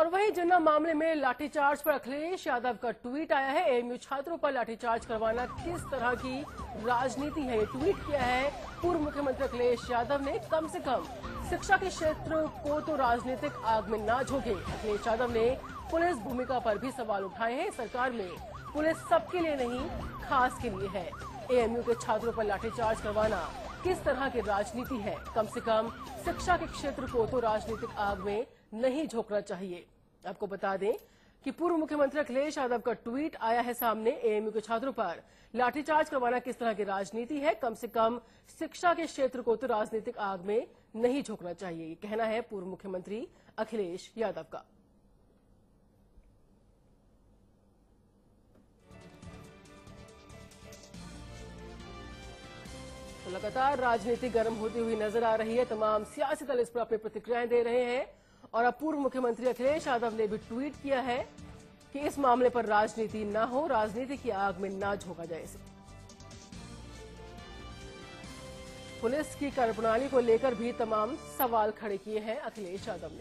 और वहीं जन्ना मामले में लाठीचार्ज पर अखिलेश यादव का ट्वीट आया है। एएमयू छात्रों पर लाठीचार्ज करवाना किस तरह की राजनीति है, ये ट्वीट किया है पूर्व मुख्यमंत्री अखिलेश यादव ने। कम से कम शिक्षा के क्षेत्र को तो राजनीतिक आग में ना झोंके। अखिलेश यादव ने पुलिस भूमिका पर भी सवाल उठाए हैं। सरकार में पुलिस सबके लिए नहीं, खास के लिए है। एएमयू के छात्रों पर लाठीचार्ज करवाना किस तरह की राजनीति है? कम से कम शिक्षा के क्षेत्र को तो राजनीतिक आग में नहीं झोंकना चाहिए। आपको बता दें कि पूर्व मुख्यमंत्री अखिलेश यादव का ट्वीट आया है सामने एएमयू के छात्रों पर। लाठीचार्ज करवाना किस तरह की राजनीति है? कम से कम शिक्षा के क्षेत्र को तो राजनीतिक आग में नहीं झोंकना चाहिए, ये कहना है पूर्व मुख्यमंत्री अखिलेश यादव का। तो लगातार राजनीति गर्म होती हुई नज़र आ रही है। तमाम सियासी दल इस पर अपनी प्रतिक्रियाएँ दे रहे हैं। और अब पूर्व मुख्यमंत्री अखिलेश यादव ने भी ट्वीट किया है कि इस मामले पर राजनीति न हो, राजनीति की आग में ना झोंका जाए इसे। पुलिस की कार्यप्रणाली को लेकर भी तमाम सवाल खड़े किए हैं अखिलेश यादव ने।